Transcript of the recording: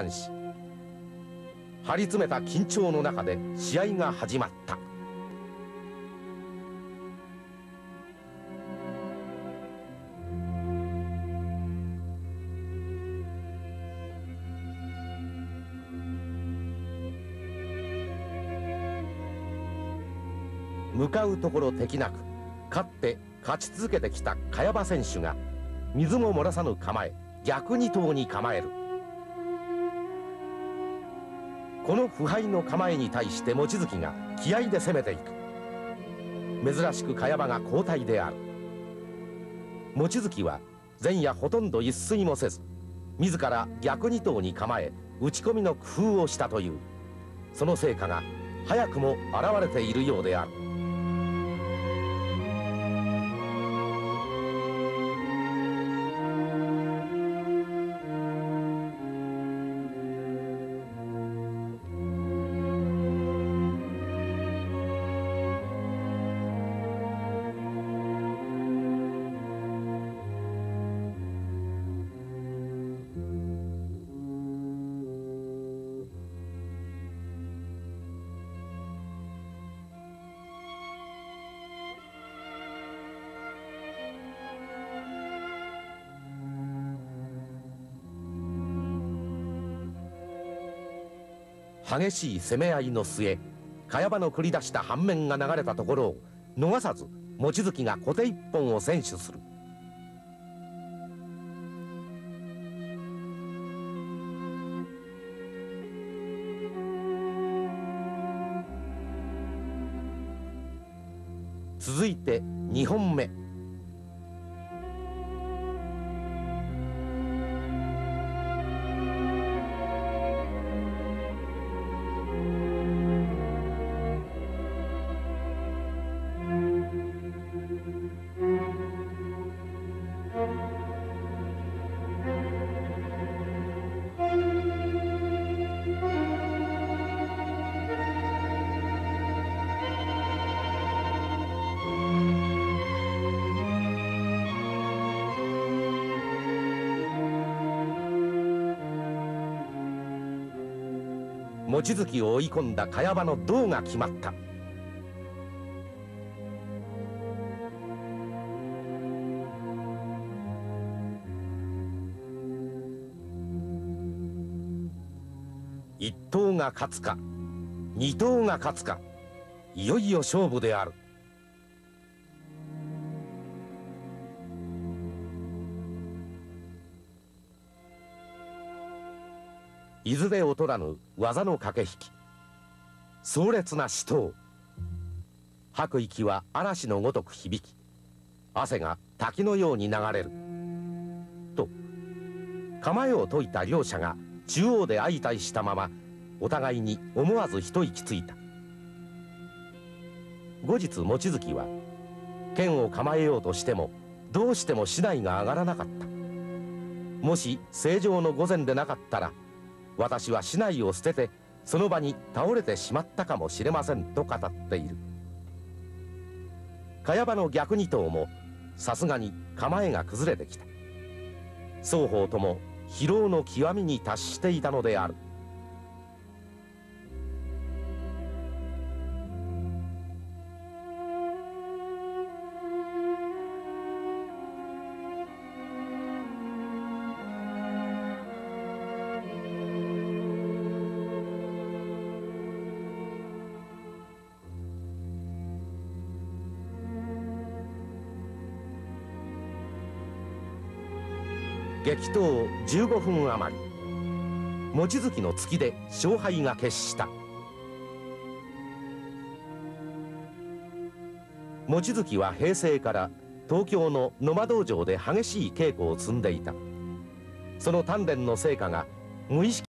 男子張り詰めた緊張の中で試合が始まった。向かうところ敵なく勝って勝ち続けてきた茅場選手が水も漏らさぬ構え逆二頭に構える。この腐敗の構えに対して望月が気合で攻めていく。珍しく茅場が交代である。望月は前夜ほとんど一睡もせず自ら逆二頭に構え打ち込みの工夫をしたという。その成果が早くも現れているようである。激しい攻め合いの末茅場の繰り出した反面が流れたところを逃さず望月が小手一本を選手する。続いて2本目。望月を追い込んだ茅場の銅が決まった。一頭が勝つか二頭が勝つかいよいよ勝負である。いずれ劣らぬ技の駆け引き。壮烈な死闘。吐く息は嵐のごとく響き汗が滝のように流れる。と構えを解いた両者が中央で相対したままお互いに思わず一息ついた。後日望月は剣を構えようとしてもどうしても竹刀が上がらなかった。もし正常の御前でなかったら私は竹刀を捨ててその場に倒れてしまったかもしれませんと語っている。茅場の逆二頭もさすがに構えが崩れてきた。双方とも疲労の極みに達していたのである。激闘15分余り。望月の突きで勝敗が決した。望月は平成から東京の野間道場で激しい稽古を積んでいた。その鍛錬の成果が無意識